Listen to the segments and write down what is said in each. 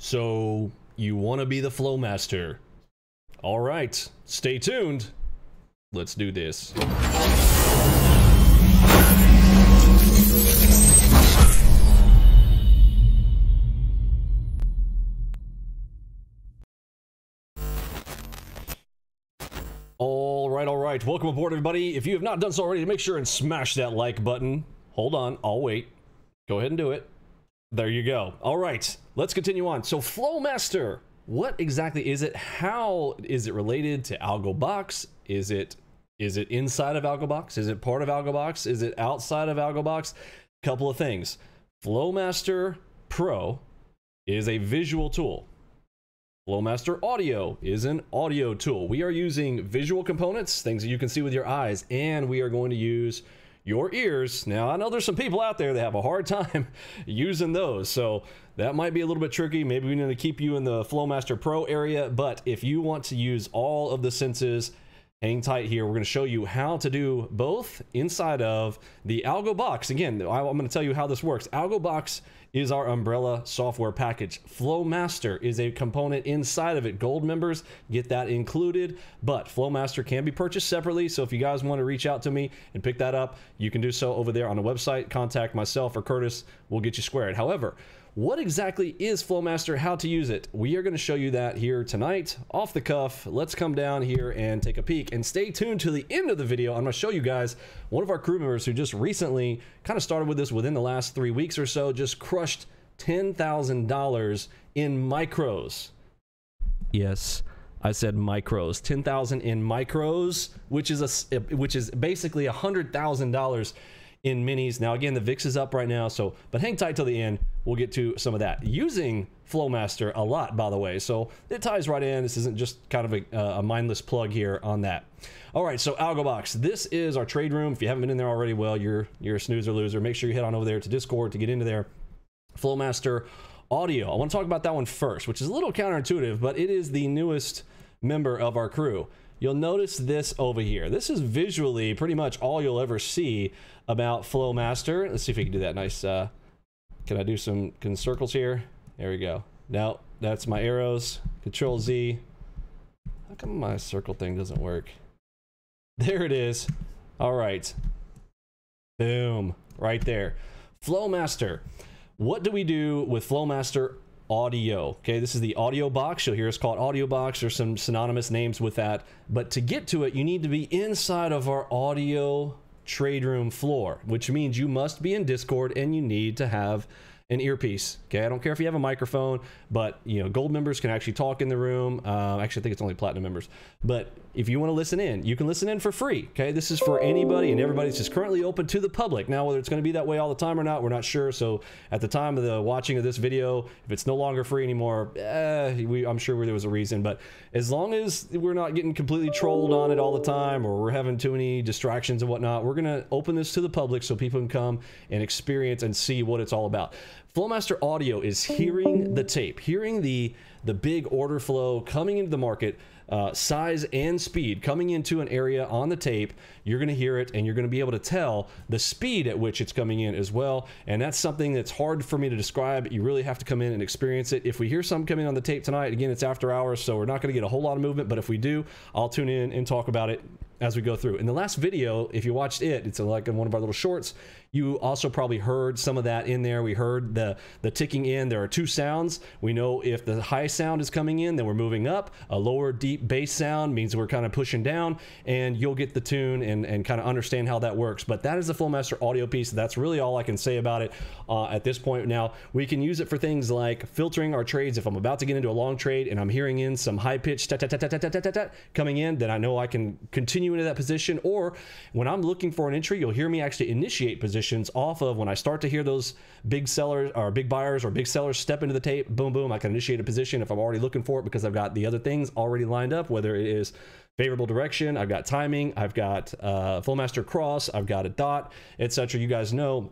So you want to be the Flowmaster. All right, stay tuned. Let's do this. All right, all right. Welcome aboard, everybody. If you have not done so already, make sure and smash that like button. Hold on, I'll wait. Go ahead and do it. There you go. All right, let's continue on. So, Flowmaster, what exactly is it? How is it related to AlgoBox? Is it is it inside of AlgoBox? Is it part of AlgoBox? Is it outside of AlgoBox? Couple of things. Flowmaster Pro is a visual tool. Flowmaster Audio is an audio tool. We are using visual components, things that you can see with your eyes, and we are going to use your ears. Now, I know there's some people out there that have a hard time using those, so that might be a little bit tricky. Maybe we need to keep you in the Flowmaster Pro area, but if you want to use all of the senses, hang tight here. We're going to show you how to do both inside of the AlgoBox. Again, I'm going to tell you how this works. AlgoBox is our umbrella software package. Flowmaster is a component inside of it. Gold members get that included, but Flowmaster can be purchased separately. So if you guys want to reach out to me and pick that up, you can do so over there on the website. Contact myself or Curtis. We'll get you squared. However, what exactly is Flowmaster? How to use it? We are going to show you that here tonight, off the cuff. Let's come down here and take a peek and stay tuned to the end of the video. I'm going to show you guys one of our crew members who just recently kind of started with this within the last three weeks or so, just crushed $10,000 in micros. Yes, I said micros. 10,000 in micros, which is a which is basically $100,000 in minis. Now again, the VIX is up right now, so but hang tight till the end. We'll get to some of that. Using Flowmaster a lot, by the way, so it ties right in. This isn't just kind of a, a mindless plug here on that. All right, so AlgoBox. This is our trade room. If you haven't been in there already, well, you're you're a snoozer loser. Make sure you head on over there to Discord to get into there. Flowmaster Audio. I want to talk about that one first, which is a little counterintuitive, but it is the newest member of our crew you'll notice this over here. This is visually pretty much all you'll ever see about Flowmaster. Let's see if we can do that nice. Uh, can I do some circles here? There we go. Now that's my arrows. Control Z. How come my circle thing doesn't work? There it is. All right. Boom. Right there. Flowmaster. What do we do with Flowmaster audio. Okay, this is the audio box. You'll hear us call it audio box. There's some synonymous names with that. But to get to it, you need to be inside of our audio trade room floor, which means you must be in Discord and you need to have an earpiece. Okay, I don't care if you have a microphone, but you know, gold members can actually talk in the room. Uh, actually, I think it's only platinum members. But if you want to listen in, you can listen in for free. Okay, this is for anybody and everybody. It's just currently open to the public. Now, whether it's going to be that way all the time or not, we're not sure. So, at the time of the watching of this video, if it's no longer free anymore, eh, we, I'm sure there was a reason. But as long as we're not getting completely trolled on it all the time, or we're having too many distractions and whatnot, we're going to open this to the public so people can come and experience and see what it's all about. Flowmaster Audio is hearing the tape, hearing the the big order flow coming into the market, uh, size and speed coming into an area on the tape. You're going to hear it and you're going to be able to tell the speed at which it's coming in as well. And that's something that's hard for me to describe. You really have to come in and experience it. If we hear some coming on the tape tonight, again, it's after hours, so we're not going to get a whole lot of movement. But if we do, I'll tune in and talk about it as we go through. In the last video, if you watched it, it's like in one of our little shorts, you also probably heard some of that in there. We heard the, the ticking in. There are two sounds. We know if the high sound is coming in, then we're moving up. A lower deep bass sound means we're kind of pushing down and you'll get the tune and, and kind of understand how that works. But that is the Flowmaster audio piece. That's really all I can say about it uh, at this point. Now, we can use it for things like filtering our trades. If I'm about to get into a long trade and I'm hearing in some high pitch coming in, then I know I can continue into that position. Or when I'm looking for an entry, you'll hear me actually initiate positions off of when I start to hear those big sellers or big buyers or big sellers step into the tape, boom, boom, I can initiate a position if I'm already looking for it because I've got the other things already lined up, whether it is favorable direction, I've got timing, I've got uh, Flowmaster cross, I've got a dot, etc. You guys know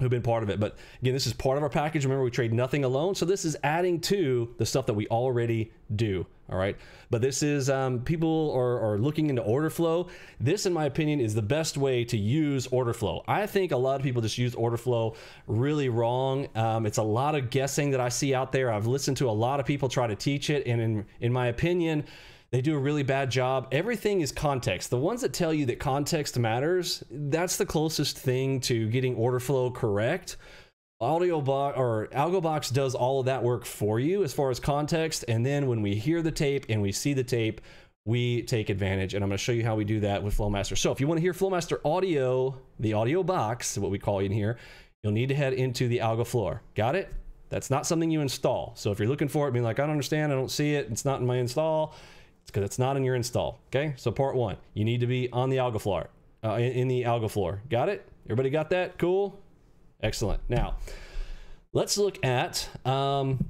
who've been part of it. But again, this is part of our package. Remember, we trade nothing alone. So this is adding to the stuff that we already do. All right. But this is um, people are, are looking into order flow. This, in my opinion, is the best way to use order flow. I think a lot of people just use order flow really wrong. Um, it's a lot of guessing that I see out there. I've listened to a lot of people try to teach it. And in, in my opinion, they do a really bad job. Everything is context. The ones that tell you that context matters, that's the closest thing to getting order flow correct. Audio box or AlgoBox does all of that work for you as far as context. And then when we hear the tape and we see the tape, we take advantage. And I'm going to show you how we do that with Flowmaster. So if you want to hear Flowmaster audio, the audio box, what we call it in here, you'll need to head into the AlgoFloor. Got it? That's not something you install. So if you're looking for it, being like, I don't understand, I don't see it, it's not in my install, because it's not in your install. Okay, so part one, you need to be on the AlgoFloor, uh, in, in the AlgoFloor. Got it? Everybody got that? Cool. Excellent. Now, let's look at um,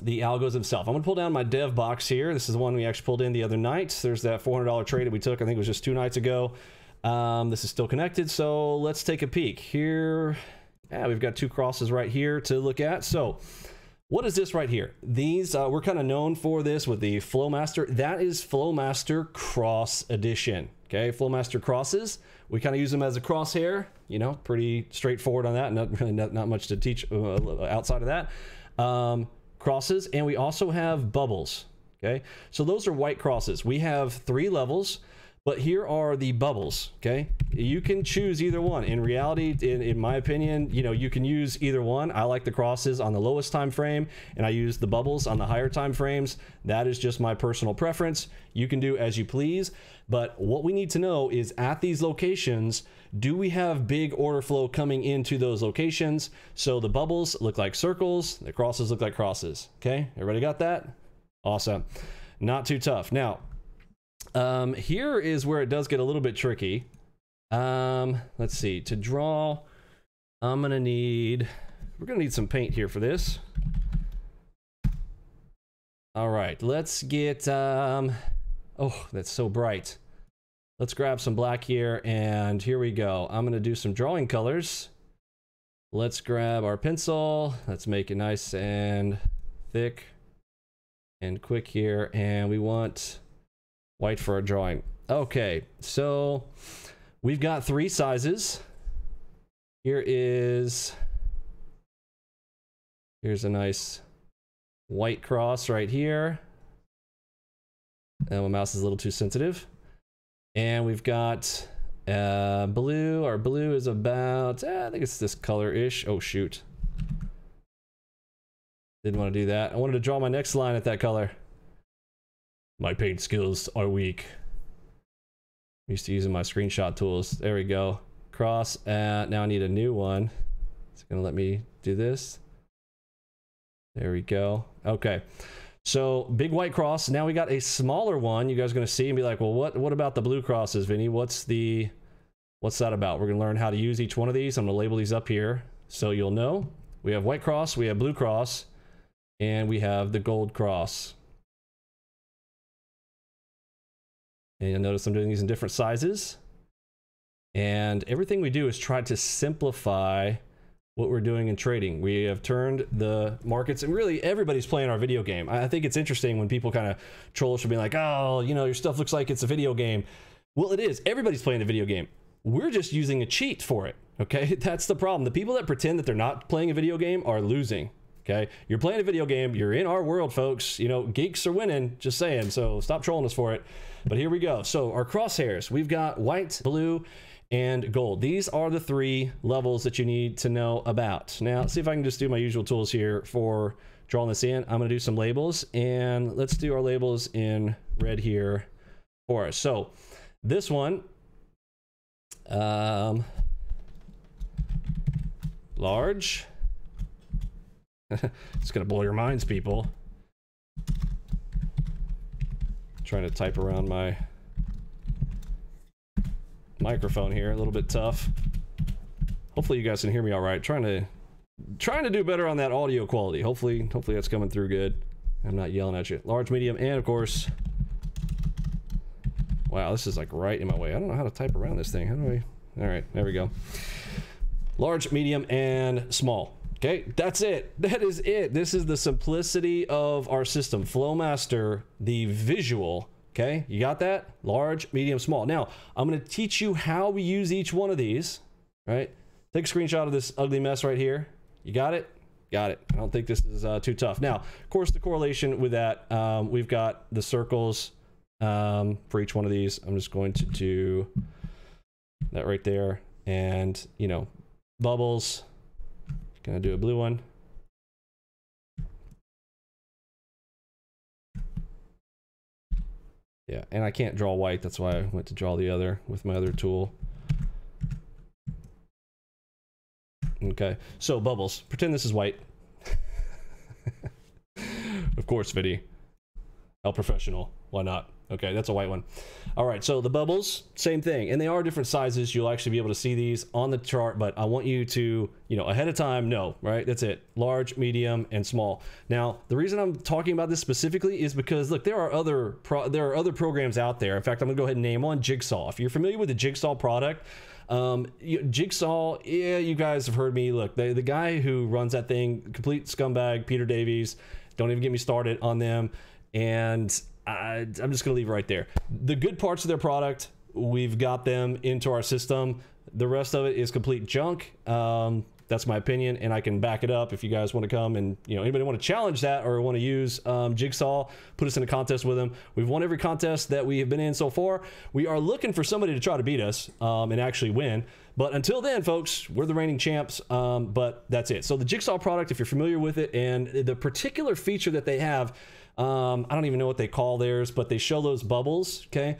the algos themselves. I'm to pull down my dev box here. This is the one we actually pulled in the other night. There's that $400 trade that we took. I think it was just two nights ago. Um, this is still connected, so let's take a peek. Here, yeah, we've got two crosses right here to look at. So what is this right here? These, uh, we're kind of known for this with the Flowmaster. That is Flowmaster Cross Edition. Okay, Flowmaster Crosses. We kind of use them as a crosshair, you know, pretty straightforward on that. Not really not, not much to teach uh, outside of that. Um, crosses, and we also have bubbles. Okay, so those are white crosses. We have three levels. But here are the bubbles, okay? You can choose either one. In reality, in, in, my opinion, you know, you can use either one. I like the crosses on the lowest time frame, and I use the bubbles on the higher time frames. That is just my personal preference. You can do as you please. But what we need to know is at these locations, do we have big order flow coming into those locations? So the bubbles look like circles, the crosses look like crosses. Okay, everybody got that? Awesome. Not too tough. Now, um, here is where it does get a little bit tricky. Um, let's see. To draw, I'm gonna need. We're gonna need some paint here for this. All right, let's get. Um, oh, that's so bright. Let's grab some black here, and here we go. I'm gonna do some drawing colors. Let's grab our pencil. Let's make it nice and thick and quick here, and we want White for a drawing. Okay, so we've got three sizes. Here is, here's a nice white cross right here. And my mouse is a little too sensitive. And we've got uh, blue. Our blue is about, eh, I think it's this color-ish. Oh, shoot. Didn't want to do that. I wanted to draw my next line at that color. My paint skills are weak. I'm used to using my screenshot tools. There we go. Cross. Uh, now I need a new one. It's going to let me do this. There we go. Okay. So big white cross. Now we got a smaller one. You guys are going to see and be like, well, what, what about the blue crosses, Vinny? What's the, what's that about? We're going to learn how to use each one of these. I'm going to label these up here so you'll know. We have white cross, we have blue cross, and we have the gold cross. And you'll notice I'm doing these in different sizes. And everything we do is try to simplify what we're doing in trading. We have turned the markets, and really everybody's playing our video game. I think it's interesting when people kind of troll us for being like, oh, you know, your stuff looks like it's a video game. Well, it is. Everybody's playing a video game. We're just using a cheat for it. Okay, that's the problem. The people that pretend that they're not playing a video game are losing. Okay, you're playing a video game. You're in our world, folks. You know, geeks are winning. Just saying. So stop trolling us for it. But here we go. So our crosshairs, we've got white, blue, and gold. These are the three levels that you need to know about. Now, see if I can just do my usual tools here for drawing this in. I'm going to do some labels, and let's do our labels in red here for us. So this one, um, large it's gonna blow your minds, people. Trying to type around my microphone here, a little bit tough. Hopefully you guys can hear me all right. Trying to trying to do better on that audio quality. Hopefully, hopefully that's coming through good. I'm not yelling at you. Large, medium, and of course. Wow, this is like right in my way. I don't know how to type around this thing. How do I? All right, there we go. large, medium, and small. Okay, that's it. That is it. This is the simplicity of our system. Flowmaster, the visual. Okay, you got that? Large, medium, small. Now, I'm going to teach you how we use each one of these. Right? Take a screenshot of this ugly mess right here. You got it? Got it. I don't think this is uh, too tough. Now, of course, the correlation with that, um, we've got the circles um, for each one of these. I'm just going to do that right there. And, you know, bubbles. Gonna do a blue one. Yeah, and I can't draw white. That's why I went to draw the other with my other tool. Okay, so bubbles. Pretend this is white. of course, Vinny. El Professional. Why not? Okay, that's a white one. All right, so the bubbles, same thing. And they are different sizes. You'll actually be able to see these on the chart, but I want you to, you know, ahead of time, no, right? That's it. Large, medium, and small. Now, the reason I'm talking about this specifically is because, look, there are other there are other programs out there. In fact, I'm going to go ahead and name one, Jigsaw. If you're familiar with the Jigsaw product, um, Jigsaw, yeah, you guys have heard me. Look, the, the guy who runs that thing, complete scumbag, Peter Davies. Don't even get me started on them. And I, I'm just going to leave right there. The good parts of their product, we've got them into our system. The rest of it is complete junk. Um, that's my opinion, and I can back it up if you guys want to come and you know anybody want to challenge that or want to use um, Jigsaw, put us in a contest with them. We've won every contest that we have been in so far. We are looking for somebody to try to beat us um, and actually win. But until then, folks, we're the reigning champs. Um, but that's it. So the Jigsaw product, if you're familiar with it, and the particular feature that they have um, I don't even know what they call theirs, but they show those bubbles, okay?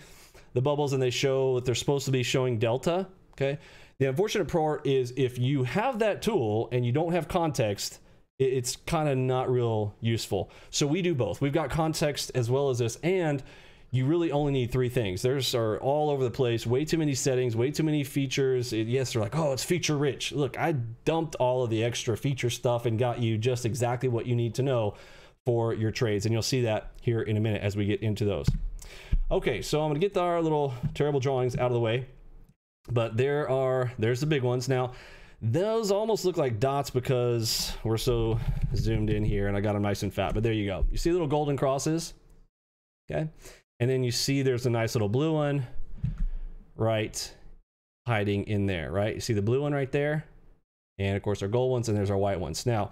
The bubbles, and they show that they're supposed to be showing delta, okay? The unfortunate part is if you have that tool and you don't have context, it's kind of not real useful. So we do both. We've got context as well as this, and you really only need three things. There's are all over the place, way too many settings, way too many features. yes, they're like, oh, it's feature rich. Look, I dumped all of the extra feature stuff and got you just exactly what you need to know for your trades. And you'll see that here in a minute as we get into those. Okay, so I'm gonna get our little terrible drawings out of the way. But there are, there's the big ones. Now, those almost look like dots because we're so zoomed in here and I got them nice and fat. But there you go. You see little golden crosses? Okay. And then you see there's a nice little blue one right hiding in there, right? You see the blue one right there? And of course our gold ones and there's our white ones. Now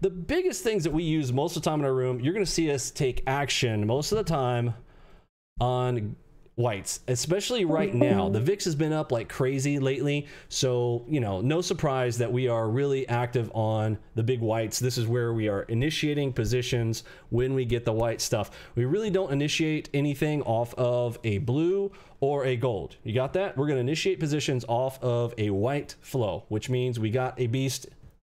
the biggest things that we use most of the time in our room you're going to see us take action most of the time on whites, especially right now. The VIX has been up like crazy lately. So, you know, no surprise that we are really active on the big whites. This is where we are initiating positions when we get the white stuff. We really don't initiate anything off of a blue or a gold. You got that? We're going to initiate positions off of a white flow, which means we got a beast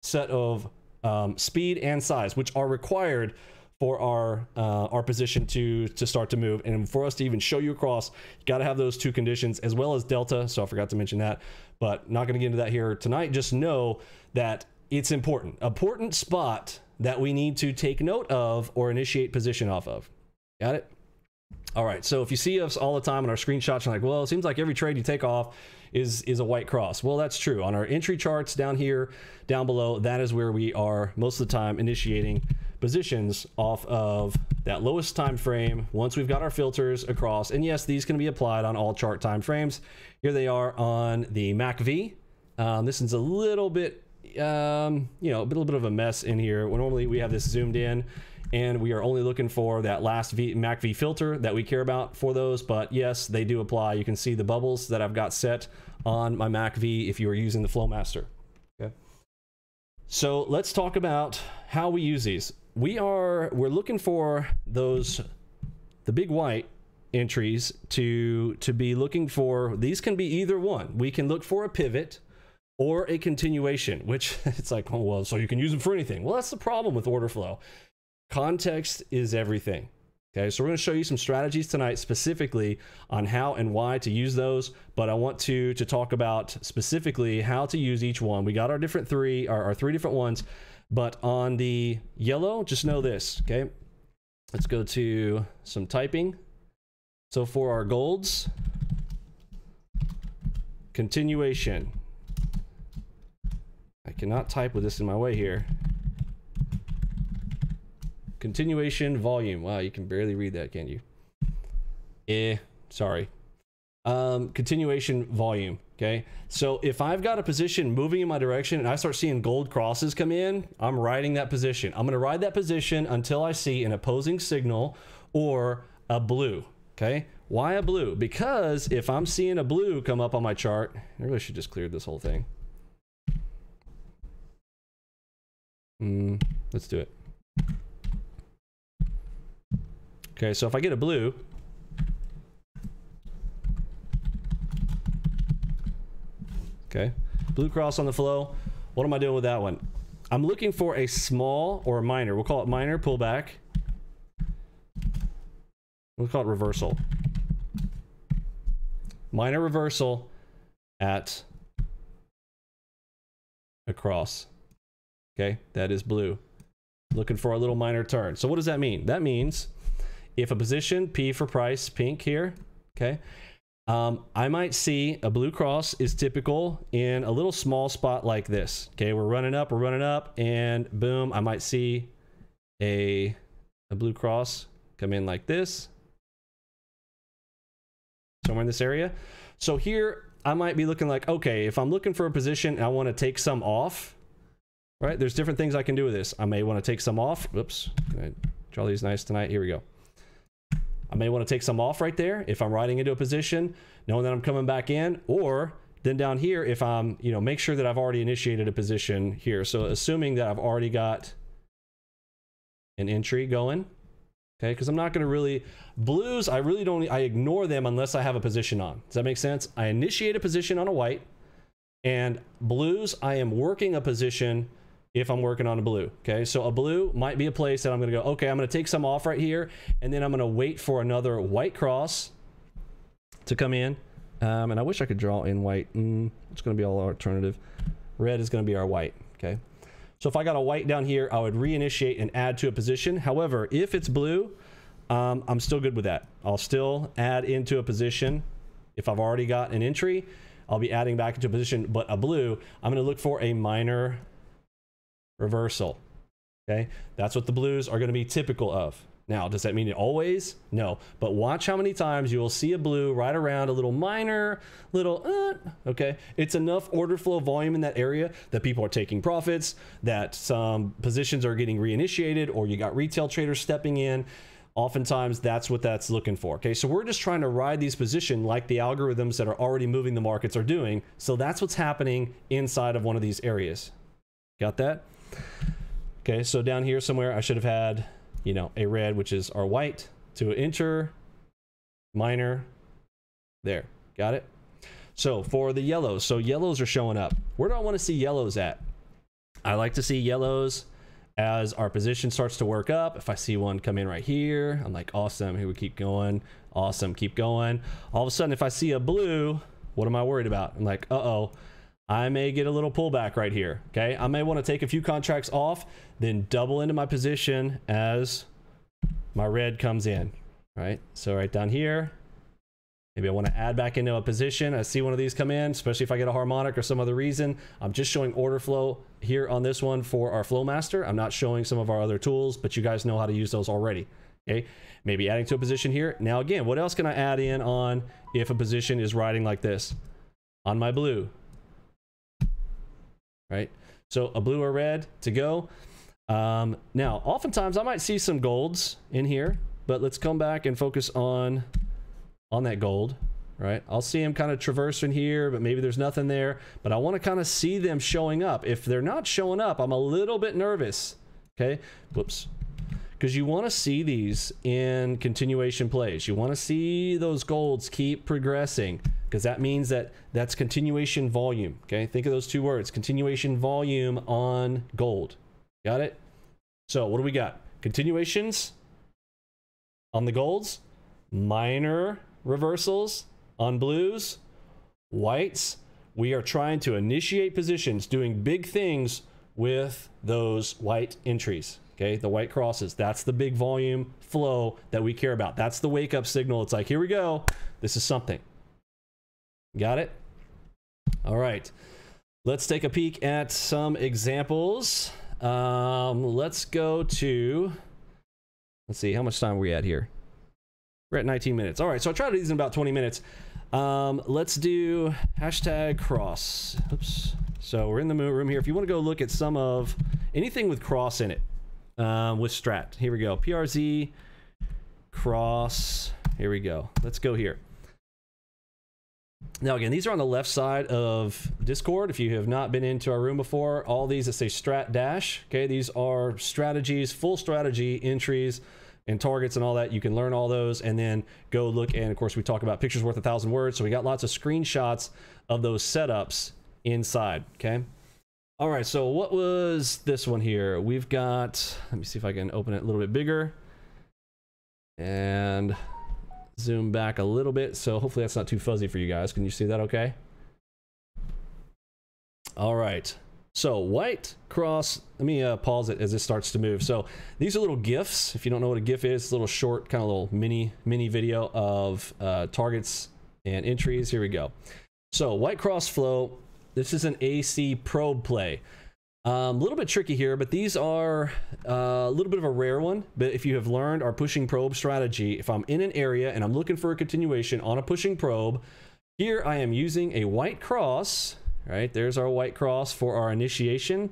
set of um, speed and size, which are required for our uh, our position to to start to move. And for us to even show you across you got to have those two conditions as well as delta. So i forgot to mention that but not going to get into that here tonight. Just know that it's important important spot that we need to take note of or initiate position off of. Got it? All right so if you see us all the time on our screenshots you're like well it seems like every trade you take off is is a white cross. Well that's true. On our entry charts down here down below that is where we are most of the time initiating positions off of that lowest time frame once we've got our filters across. And yes, these can be applied on all chart time frames. Here they are on the MACV. Um, this is a little bit, um, you know, a little bit of a mess in here. Well, normally we have this zoomed in and we are only looking for that last v, MACV filter that we care about for those. But yes, they do apply. You can see the bubbles that I've got set on my MACV if you are using the Flowmaster. Okay. So let's talk about how we use these we are we're looking for those the big white entries to to be looking for. These can be either one. We can look for a pivot or a continuation which it's like oh well so you can use them for anything. Well that's the problem with order flow. Context is everything. Okay so we're going to show you some strategies tonight specifically on how and why to use those but i want to to talk about specifically how to use each one. We got our different three our, our three different ones but on the yellow, just know this, okay? Let's go to some typing. So for our golds, continuation. I cannot type with this in my way here. Continuation volume. Wow, you can barely read that, can you? Eh, sorry. Um, continuation volume. Okay. So if I've got a position moving in my direction and I start seeing gold crosses come in, I'm riding that position. I'm going to ride that position until I see an opposing signal or a blue. Okay. Why a blue? Because if I'm seeing a blue come up on my chart, I really should just clear this whole thing. Mm, let's do it. Okay, so if I get a blue, okay, blue cross on the flow, what am I doing with that one? I'm looking for a small or a minor, we'll call it minor pullback. We'll call it reversal. Minor reversal at across. Okay, that is blue. Looking for a little minor turn. So what does that mean? That means if a position, P for price, pink here, okay, um, I might see a blue cross is typical in a little small spot like this. Okay, we're running up, we're running up, and boom, I might see a, a blue cross come in like this, somewhere in this area. So here, I might be looking like, okay, if I'm looking for a position and I want to take some off, right? There's different things I can do with this. I may want to take some off. Draw these nice tonight. Here we go. I may want to take some off right there if I'm riding into a position, knowing that I'm coming back in, or then down here if I'm, you know, make sure that I've already initiated a position here. So assuming that I've already got an entry going, okay, because I'm not going to really, blues, I really don't, I ignore them unless I have a position on. Does that make sense? I initiate a position on a white, and blues, I am working a position if I'm working on a blue. Okay, so a blue might be a place that I'm to go, okay, I'm to take some off right here, and then I'm to wait for another white cross to come in. Um, and I wish I could draw in white. Mm, it's to be all alternative. Red is to be our white. Okay, so if I got a white down here, I would reinitiate and add to a position. However, if it's blue, um, I'm still good with that. I'll still add into a position if I've already got an entry. I'll be adding back into a position, but a blue, I'm to look for a minor reversal. Okay, that's what the blues are going to be typical of. Now, does that mean it always? No, but watch how many times you will see a blue right around a little minor, little, uh, okay? It's enough order flow volume in that area that people are taking profits, that some positions are getting reinitiated, or you got retail traders stepping in. Oftentimes, that's what that's looking for. Okay, so we're just trying to ride these positions like the algorithms that are already moving the markets are doing. So that's what's happening inside of one of these areas. Got that? Okay, so down here somewhere, I should have had, you know, a red, which is our white, to enter, minor, there. Got it? So for the yellows, so yellows are showing up. Where do I want to see yellows at? I like to see yellows as our position starts to work up. If I see one come in right here, I'm like, awesome. Here we keep going. Awesome. Keep going. All of a sudden, if I see a blue, what am I worried about? I'm like, uh oh I may get a little pullback right here. Okay. I may want to take a few contracts off, then double into my position as my red comes in. Right. So right down here, maybe I want to add back into a position. I see one of these come in, especially if I get a harmonic or some other reason. I'm just showing order flow here on this one for our Flowmaster. I'm not showing some of our other tools, but you guys know how to use those already. Okay. Maybe adding to a position here. Now, again, what else can I add in on if a position is riding like this? On my blue, right? So a blue or red to go. Um, now, oftentimes I might see some golds in here, but let's come back and focus on on that gold, right? I'll see them kind of traversing here, but maybe there's nothing there. But I want to kind of see them showing up. If they're not showing up, I'm a little bit nervous. Okay, whoops. Because you want to see these in continuation plays. You want to see those golds keep progressing because that means that that's continuation volume. Okay, think of those two words continuation volume on gold. Got it? So, what do we got? Continuations on the golds, minor reversals on blues, whites. We are trying to initiate positions, doing big things with those white entries. Okay, the white crosses. That's the big volume flow that we care about. That's the wake up signal. It's like, here we go. This is something. Got it? All right. let's take a peek at some examples. Um, let's go to, let's see, how much time are we at here? We're at 19 minutes. All right, so I tried these in about 20 minutes. Um, let's do hashtag cross. Oops. So we're in the room here. If you want to go look at some of anything with cross in it, um, with strat. Here we go. PRZ, cross. Here we go. Let's go here. Now, again, these are on the left side of Discord. If you have not been into our room before, all these that say strat dash, okay, these are strategies, full strategy entries and targets and all that. You can learn all those and then go look. And of course, we talk about pictures worth a thousand words. So we got lots of screenshots of those setups inside, okay? All right, so what was this one here? We've got, let me see if I can open it a little bit bigger and zoom back a little bit. So hopefully that's not too fuzzy for you guys. Can you see that okay? All right. So white cross, let me uh, pause it as it starts to move. So these are little GIFs. If you don't know what a GIF is, a little short, kind of little mini, mini video of uh, targets and entries. Here we go. So white cross flow, this is an AC probe play. A um, little bit tricky here, but these are uh, a little bit of a rare one. But if you have learned our pushing probe strategy, if I'm in an area and I'm looking for a continuation on a pushing probe, here I am using a white cross, right? There's our white cross for our initiation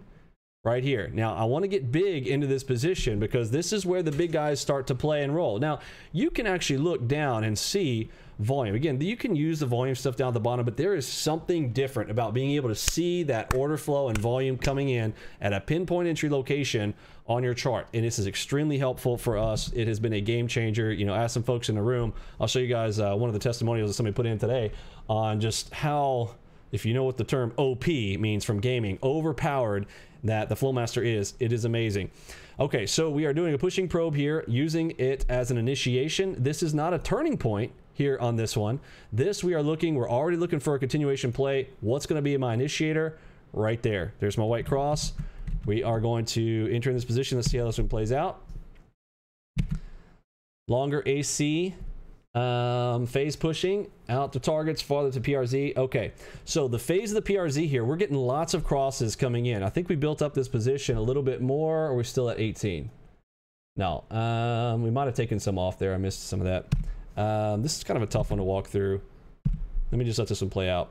right here. Now, I want to get big into this position because this is where the big guys start to play and roll. Now, you can actually look down and see volume. Again, you can use the volume stuff down at the bottom, but there is something different about being able to see that order flow and volume coming in at a pinpoint entry location on your chart. And this is extremely helpful for us. It has been a game changer. You know, ask some folks in the room. I'll show you guys uh, one of the testimonials that somebody put in today on just how, if you know what the term OP means from gaming, overpowered that the Flowmaster is. It is amazing. Okay, so we are doing a pushing probe here, using it as an initiation. This is not a turning point here on this one. This we are looking, we're already looking for a continuation play. What's going to be my initiator? Right there. There's my white cross. We are going to enter in this position. Let's see how this one plays out. Longer AC um, phase pushing out to targets, farther to PRZ. Okay, so the phase of the PRZ here, we're getting lots of crosses coming in. I think we built up this position a little bit more, or we're still at 18. No, um, we might have taken some off there. I missed some of that. Um, this is kind of a tough one to walk through. Let me just let this one play out.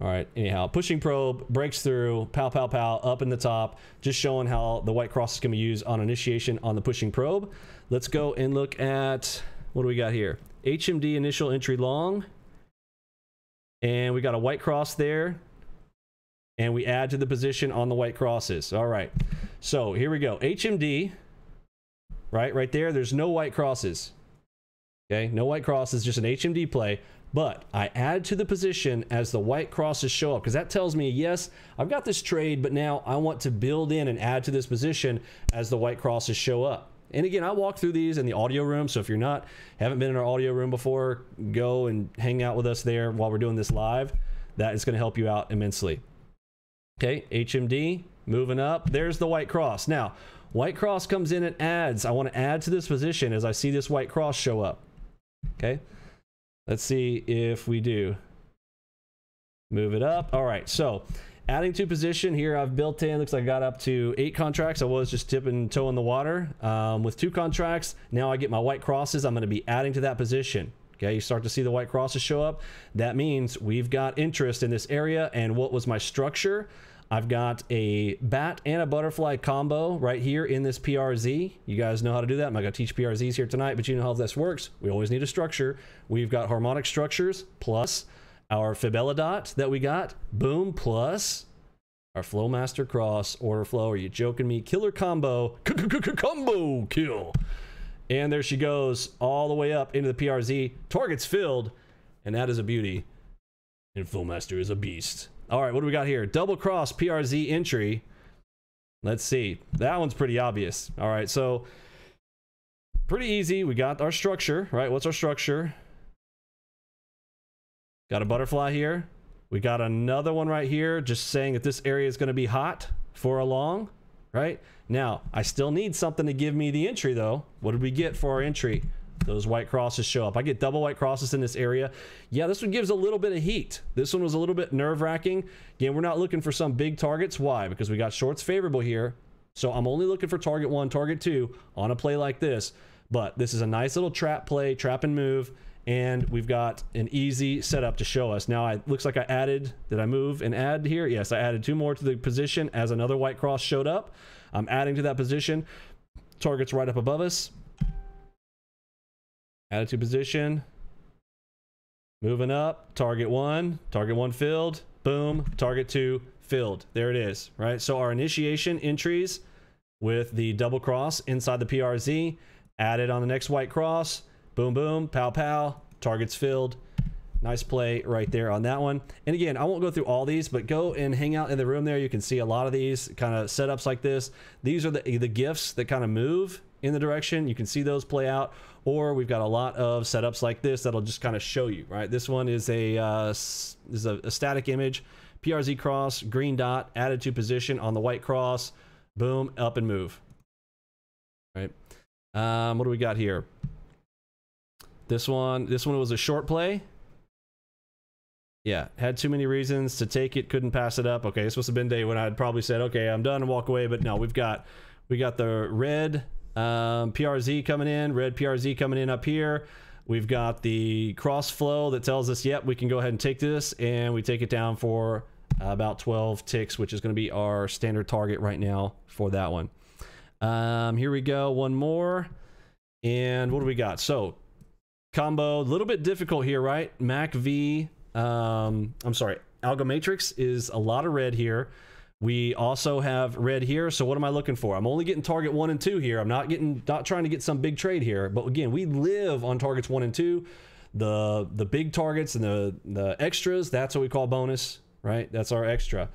All right, anyhow, pushing probe, breaks through, pow, pow, pow, up in the top, just showing how the white cross is going to be used on initiation on the pushing probe. Let's go and look at what do we got here? HMD initial entry long. And we got a white cross there. And we add to the position on the white crosses. All right. So here we go. HMD, right? Right there. There's no white crosses. Okay. No white crosses, just an HMD play. But I add to the position as the white crosses show up because that tells me, yes, I've got this trade, but now I want to build in and add to this position as the white crosses show up. And again, I walk through these in the audio room. So if you're not, haven't been in our audio room before, go and hang out with us there while we're doing this live. That is going to help you out immensely. Okay, HMD, moving up. There's the white cross. Now, white cross comes in and adds. I want to add to this position as I see this white cross show up. Okay, let's see if we do. Move it up. All right, so Adding to position here, I've built in, looks like I got up to eight contracts. I was just tipping toe in the water. Um, with two contracts, now I get my white crosses. I'm going to be adding to that position. Okay, you start to see the white crosses show up. That means we've got interest in this area. And what was my structure? I've got a bat and a butterfly combo right here in this PRZ. You guys know how to do that. I'm not going to teach PRZs here tonight, but you know how this works. We always need a structure. We've got harmonic structures plus our Fidelidot that we got, boom, plus our Flowmaster Cross order flow. Are you joking me? Killer combo, combo kill. And there she goes all the way up into the PRZ. Target's filled, and that is a beauty. And Flowmaster is a beast. All right, what do we got here? Double cross PRZ entry. Let's see. That one's pretty obvious. All right, so pretty easy. We got our structure, right? What's our structure? Got a butterfly here. We got another one right here just saying that this area is going to be hot for a long, right? Now, I still need something to give me the entry though. What did we get for our entry? Those white crosses show up. I get double white crosses in this area. Yeah, this one gives a little bit of heat. This one was a little bit nerve wracking. Again, we're not looking for some big targets. Why? Because we got shorts favorable here. So I'm only looking for target one, target two on a play like this. But this is a nice little trap play, trap and move. And we've got an easy setup to show us. Now, it looks like I added, did I move and add here? Yes, I added two more to the position as another white cross showed up. I'm adding to that position. Target's right up above us. To position. Moving up. Target one. Target one filled. Boom. Target two filled. There it is, right? So our initiation entries with the double cross inside the PRZ, added on the next white cross. Boom, boom. Pow, pow. Target's filled. Nice play right there on that one. And again, I won't go through all these, but go and hang out in the room there. You can see a lot of these kind of setups like this. These are the, the GIFs that kind of move in the direction. You can see those play out. Or we've got a lot of setups like this that'll just kind of show you, right? This one is a, uh, is a, a static image. PRZ cross, green dot, added to position on the white cross. Boom, up and move. Right. Um, what do we got here? This one, this one was a short play. Yeah, had too many reasons to take it, couldn't pass it up. Okay, this must have been day when I'd probably said, okay, I'm done and walk away. But no, we've got we got the red um, PRZ coming in, red PRZ coming in up here. We've got the cross flow that tells us, yep, we can go ahead and take this, and we take it down for about 12 ticks, which is going to be our standard target right now for that one. Um, here we go, one more. And what do we got? So, combo, a little bit difficult here, right? Mac V um, I'm sorry, Algo Matrix is a lot of red here. We also have red here. So what am I looking for? I'm only getting target one and two here. I'm not getting, not trying to get some big trade here. But again, we live on targets one and two. The the big targets and the the extras, that's what we call bonus, right? That's our extra.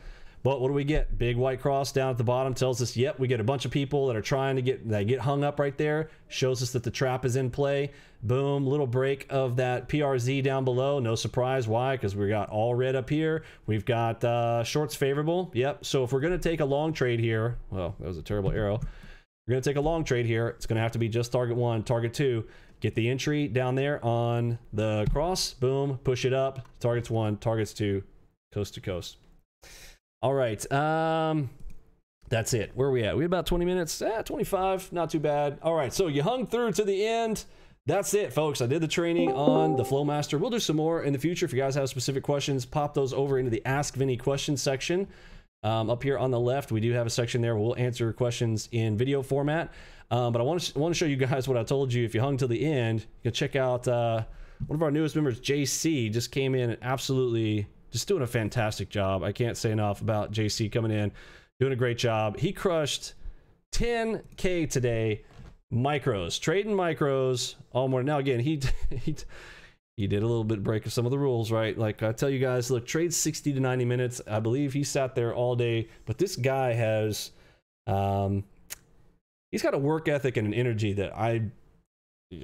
But what do we get? Big white cross down at the bottom tells us, yep, we get a bunch of people that are trying to get that get hung up right there. Shows us that the trap is in play. Boom, little break of that PRZ down below. No surprise. Why? Because we got all red up here. We've got uh, shorts favorable. Yep. So if we're going to take a long trade here, well, that was a terrible arrow. We're going to take a long trade here. It's going to have to be just target one, target two. Get the entry down there on the cross. Boom, push it up. Targets one, targets two, coast to coast. All right. Um, that's it. Where are we at? We about 20 minutes? Eh, 25. Not too bad. All right. So you hung through to the end. That's it, folks. I did the training on the Flowmaster. We'll do some more in the future. If you guys have specific questions, pop those over into the Ask Vinny questions section. Um, up here on the left, we do have a section there. Where we'll answer questions in video format. Um, but I want to want to show you guys what I told you. If you hung till the end, you can check out uh, one of our newest members, JC, just came in and absolutely just doing a fantastic job. I can't say enough about JC coming in, doing a great job. He crushed 10k today, micros, trading micros all morning. Now again, he he he did a little bit break of some of the rules, right? Like I tell you guys, look, trade 60 to 90 minutes. I believe he sat there all day, but this guy has um he's got a work ethic and an energy that I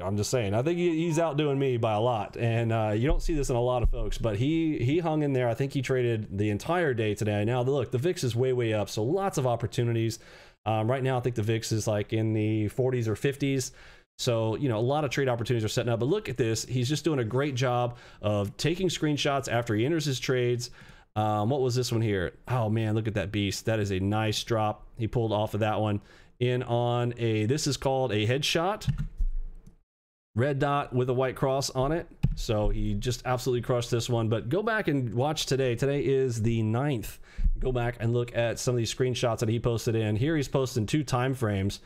I'm just saying. I think he's outdoing me by a lot, and uh, you don't see this in a lot of folks. But he he hung in there. I think he traded the entire day today. Now look, the VIX is way way up, so lots of opportunities. Um, right now, I think the VIX is like in the 40s or 50s. So, you know, a lot of trade opportunities are setting up. But look at this. He's just doing a great job of taking screenshots after he enters his trades. Um, what was this one here? Oh, man, look at that beast. That is a nice drop. He pulled off of that one in on a, this is called a headshot red dot with a white cross on it. So he just absolutely crushed this one. But go back and watch today. Today is the 9th. Go back and look at some of these screenshots that he posted in. Here he's posting two time frames.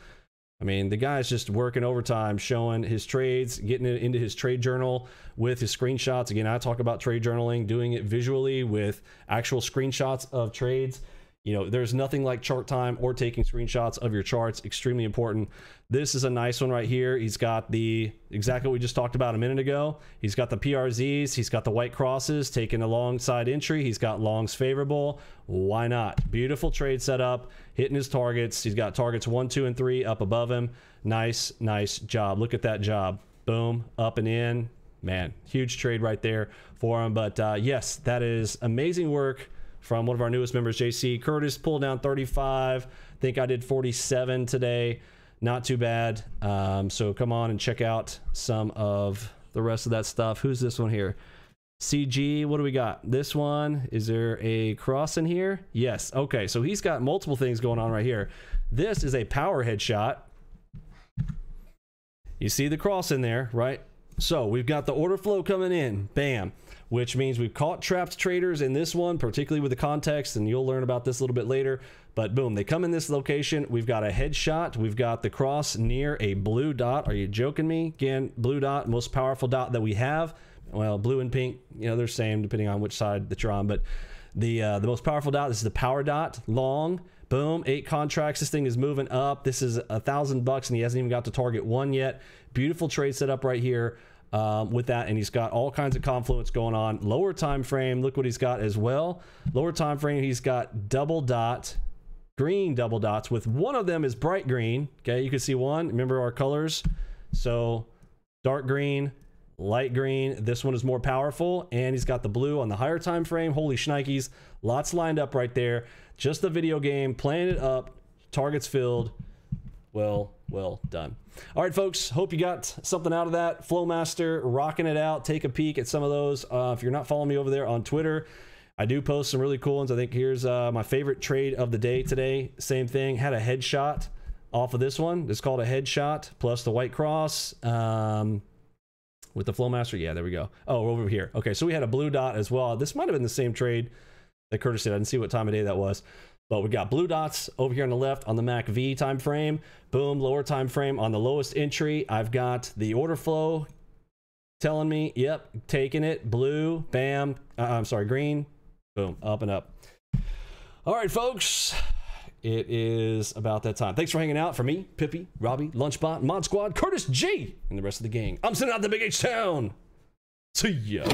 I mean, the guy's just working overtime, showing his trades, getting it into his trade journal with his screenshots. Again, I talk about trade journaling, doing it visually with actual screenshots of trades you know, there's nothing like chart time or taking screenshots of your charts. Extremely important. This is a nice one right here. He's got the exactly what we just talked about a minute ago. He's got the PRZs. He's got the white crosses taking alongside entry. He's got longs favorable. Why not? Beautiful trade setup, hitting his targets. He's got targets one, two, and three up above him. Nice, nice job. Look at that job. Boom, up and in. Man, huge trade right there for him. But uh, yes, that is amazing work from one of our newest members, JC Curtis, pulled down 35. I think I did 47 today. not too bad. Um, so come on and check out some of the rest of that stuff. Who's this one here? CG, what do we got? This one, is there a cross in here? Yes. Okay, so he's got multiple things going on right here. This is a power headshot. You see the cross in there, right? So we've got the order flow coming in. Bam which means we've caught trapped traders in this one, particularly with the context, and you'll learn about this a little bit later. But boom, they come in this location. We've got a headshot. We've got the cross near a blue dot. Are you joking me? Again, blue dot, most powerful dot that we have. Well, blue and pink, you know, they're same depending on which side that you're on. But the uh, the most powerful dot, this is the power dot, long. Boom, eight contracts. This thing is moving up. This is a thousand bucks, and he hasn't even got to target one yet. Beautiful trade setup right here um, with that, and he's got all kinds of confluence going on. Lower time frame, look what he's got as well. Lower time frame, he's got double dot, green double dots. With one of them is bright green. Okay, you can see one. Remember our colors. So dark green, light green. This one is more powerful, and he's got the blue on the higher time frame. Holy shnikes, lots lined up right there. Just the video game, playing it up, targets filled. Well, well done. All right, folks. Hope you got something out of that. Flowmaster rocking it out. Take a peek at some of those. Uh, if you're not following me over there on Twitter, I do post some really cool ones. I think here's uh, my favorite trade of the day today. Same thing. Had a headshot off of this one. It's called a headshot plus the white cross. Um, with the Flowmaster. Yeah, there we go. Oh, over here. Okay, so we had a blue dot as well. This might have been the same trade that Curtis did. I didn't see what time of day that was. But we got blue dots over here on the left on the Mac V time frame. Boom, lower time frame on the lowest entry. I've got the order flow telling me, yep, taking it. Blue, bam. Uh, I'm sorry, green. Boom, up and up. All right, folks. It is about that time. Thanks for hanging out. For me, Pippi, Robbie, Lunchbot, Mod Squad, Curtis G, and the rest of the gang. I'm sending out the Big H Town. See ya.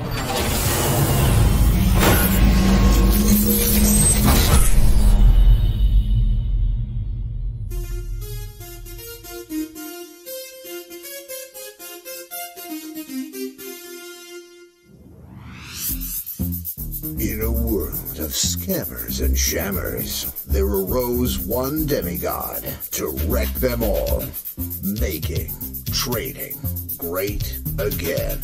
Scammers and shammers, there arose one demigod to wreck them all, making trading great again.